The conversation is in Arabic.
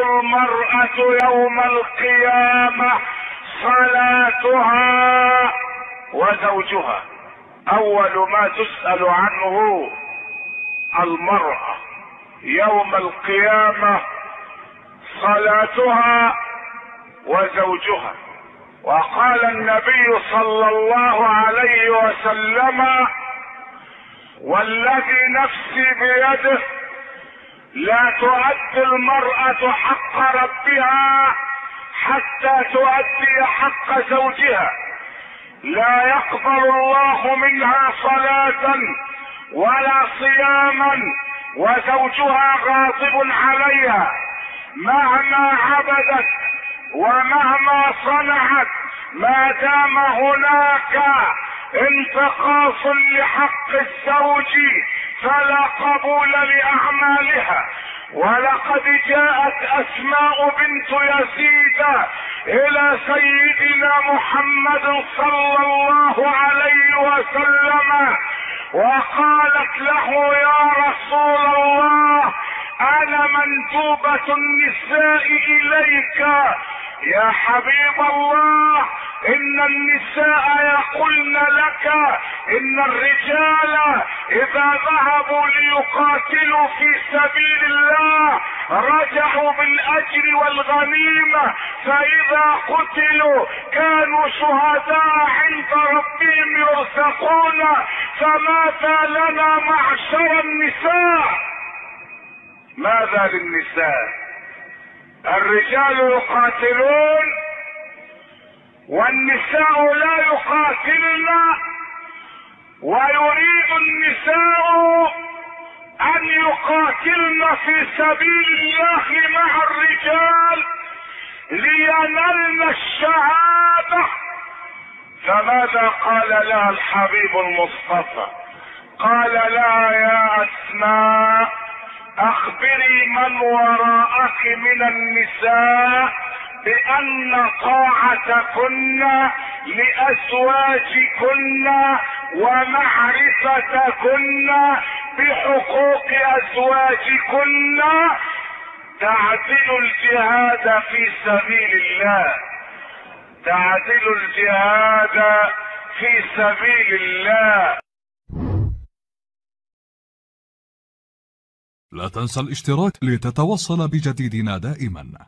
المرأة يوم القيامة صلاتها وزوجها. أول ما تسأل عنه المرأة يوم القيامة صلاتها وزوجها. وقال النبي صلى الله عليه وسلم والذي نفسي بيده لا تؤدي المرأة حق ربها حتى تؤدي حق زوجها. لا يقبل الله منها صلاة ولا صياما وزوجها غاضب عليها. مهما عبدت ومهما صنعت ما دام هناك انتقاص لحق الزوج فلا قبول لأعمالها. ولقد جاءت أسماء بنت يزيد إلى سيدنا محمد صلى الله عليه وسلم وقالت له يا رسول الله أنا منتوبة النساء إليك. يا حبيب الله إن النساء يقولن لك إن الرجال إذا ذهبوا ليقاتلوا في سبيل الله رجعوا بالأجر والغنيمة. فإذا قتلوا كانوا شهداء عند ربهم يرزقون. فماذا لنا معشر النساء. ماذا للنساء؟ الرجال يقاتلون والنساء لا يقاتلن ويريد النساء أن يقاتلن في سبيل الله مع الرجال لينلن الشهادة. فماذا قال لها الحبيب المصطفى؟ قال لها يا أسماء أخبري من وراءك من النساء بأن طاعتكن لأزواجكن ومعرفتكن بحقوق أزواجكن تعدل الجهاد في سبيل الله. تعدل الجهاد في سبيل الله. لا تنسى الاشتراك لتتوصل بجديدنا دائما.